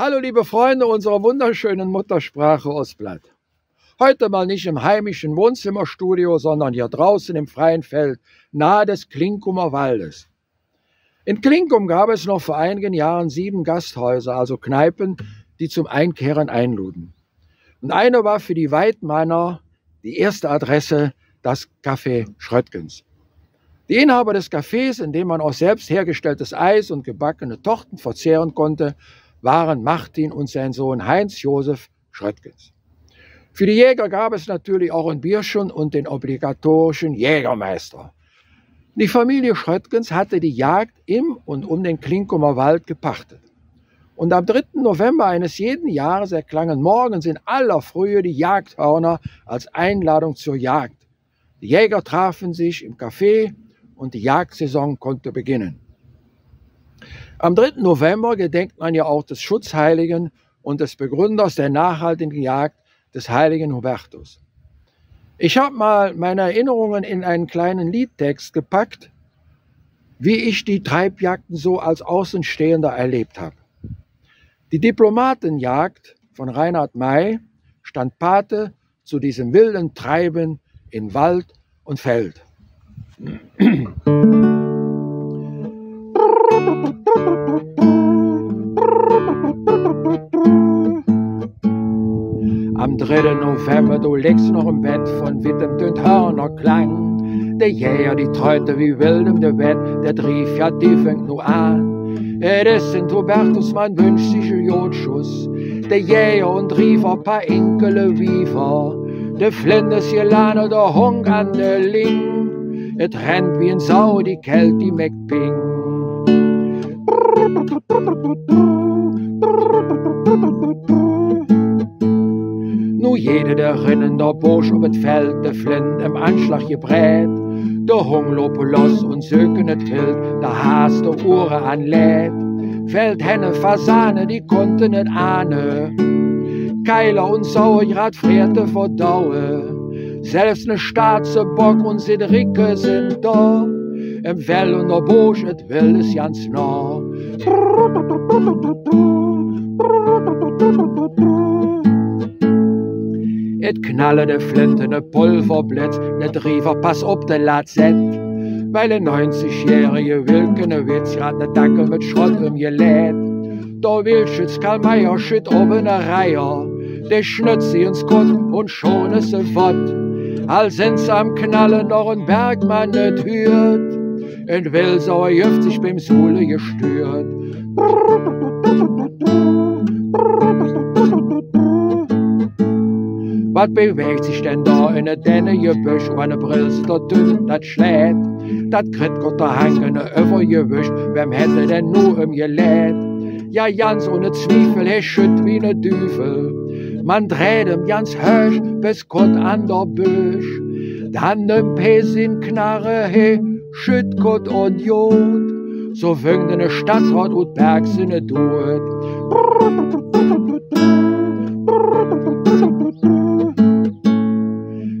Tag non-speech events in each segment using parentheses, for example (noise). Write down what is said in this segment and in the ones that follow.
Hallo liebe Freunde unserer wunderschönen Muttersprache Ostblatt. Heute mal nicht im heimischen Wohnzimmerstudio, sondern hier draußen im freien Feld, nahe des Klinkumer Waldes. In Klinkum gab es noch vor einigen Jahren sieben Gasthäuser, also Kneipen, die zum Einkehren einluden. Und eine war für die Weidmanner die erste Adresse, das Café Schröttgens. Die Inhaber des Cafés, in dem man auch selbst hergestelltes Eis und gebackene Torten verzehren konnte, waren Martin und sein Sohn Heinz Josef Schröttgens. Für die Jäger gab es natürlich auch ein Bierchen und den obligatorischen Jägermeister. Die Familie Schröttgens hatte die Jagd im und um den Klinkumer Wald gepachtet. Und am 3. November eines jeden Jahres erklangen morgens in aller Frühe die Jagdhörner als Einladung zur Jagd. Die Jäger trafen sich im Café und die Jagdsaison konnte beginnen. Am 3. November gedenkt man ja auch des Schutzheiligen und des Begründers der nachhaltigen Jagd des heiligen Hubertus. Ich habe mal meine Erinnerungen in einen kleinen Liedtext gepackt, wie ich die Treibjagden so als Außenstehender erlebt habe. Die Diplomatenjagd von Reinhard May stand Pate zu diesem wilden Treiben in Wald und Feld. (clears throat) Am 3. November, du legst noch im Bett von wittem tönt Hörner klang. Der Jäger, die treute wie wild im Bett, der trief ja, die fängt nur an. Es sind Hubertus, mein wünscht sich Jodschuss. Der Jäger und rief ein paar Inkele Wiefer. Der Flindes Jelane, der Hung an der Ling. Et rennt wie ein Sau, die Kält, die McPing. Nu jede der Rinnen, der Bursch ob et Feld, der Flint im Anschlag gebrät, der Hung los und söken et Wild, der Haas der Uhr anlädt. Feld Henne, Fasane, die konnten et ahne. Keiler und Sauergrad frierte vor Daue. Selbst ne Staatse Bock und Sidrike sind da. Im Well und der Busch, et will es ganz nah. Et knalle de Flinte, ne Pulverblitz, ne Driefer, pass op de Lazett. Weil ein 90-jährige Wilkene Witz grad ne Dacke mit Schrott ihr lädt. Da will schütz Karl Meier schütt oben ne Reiher. Der schnützt sie ins Kott und schon ist sie fort. Als sind's am Knallen noch ein Bergmann net hürt. En Wilsauer jüft sich beim Sule gestört. Was bewegt sich denn da in der Denne Gebüsch, wenn eine Brille dort dünn, das schlägt? Das kriegt Gott der Hangene über gewischt, wem hätte denn nur im gelät? Ja, ganz ohne Zweifel, er schütt wie ne Düvel. Man dreht ihm ganz höch bis Gott an der Büsch. Dann nem Pesin Knarre, he, schütt Gott und Jod. So fängt eine Stadtrat und Bergsinne tut.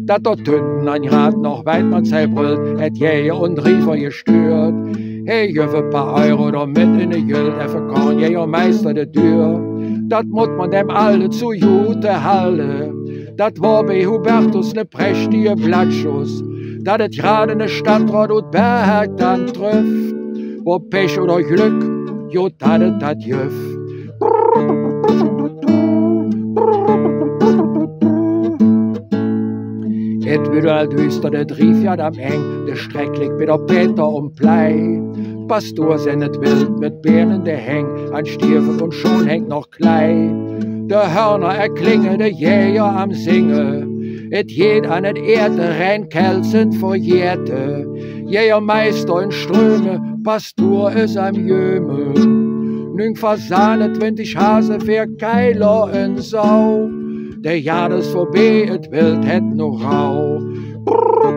dat der Tünden ein Rad noch weit man brüllt, et Jäger und Riefer gestört. Hey, jöffe paar Euro da mit in de Jüld, er verkaun Jäger Meister de Tür. Dat mut man dem alle zu Jute halle. Dat war bei Hubertus ne prächtige Blattschuss. Dat et gerade ne Stadtrat und Berg dann trifft. Wo Pech oder Glück, jo dat dat jöff. Et wieder düster, der Triefjad am Eng, der Strecklig mit der Peter um Blei. Pastor sendet wild mit Birnen der Häng, an Stiefel und schon hängt noch Klei. Der Hörner erklinge, der Jäger am Singe, et jed an et Erde rein kelzend vor Jerte. Jägermeister in Ströme, Pastor is am Jöme. Nüng Fasanet, wenn Hase für Keiler in Sau der Jahres vorbei, et Welt het noch rau. So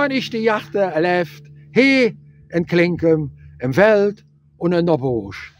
han ich die Jachte erlebt, he in Klinkem, im Welt und in der Busch.